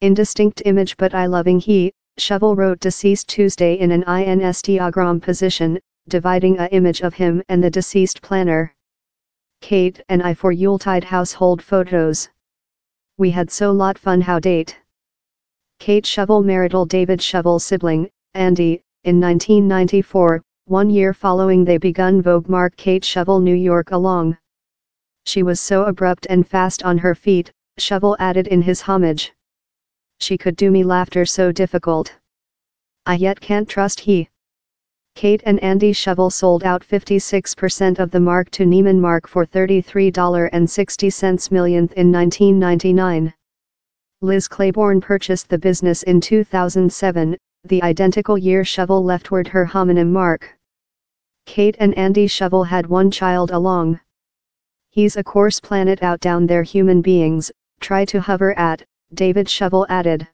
Indistinct image but I loving he, Shovel wrote deceased Tuesday in an instagram position, dividing a image of him and the deceased planner. Kate and I for Yuletide household photos. We had so lot fun how date. Kate Shovel marital David Shovel sibling, Andy, in 1994, one year following they begun Vogue Mark Kate Shovel New York along. She was so abrupt and fast on her feet, Shovel added in his homage. She could do me laughter so difficult. I yet can't trust he. Kate and Andy Shovel sold out 56% of the Mark to Neiman Mark for $33.60 millionth in 1999. Liz Claiborne purchased the business in 2007, the identical year Shovel leftward her homonym Mark. Kate and Andy Shovel had one child along. He's a course planet out down there human beings, try to hover at, David Shovel added.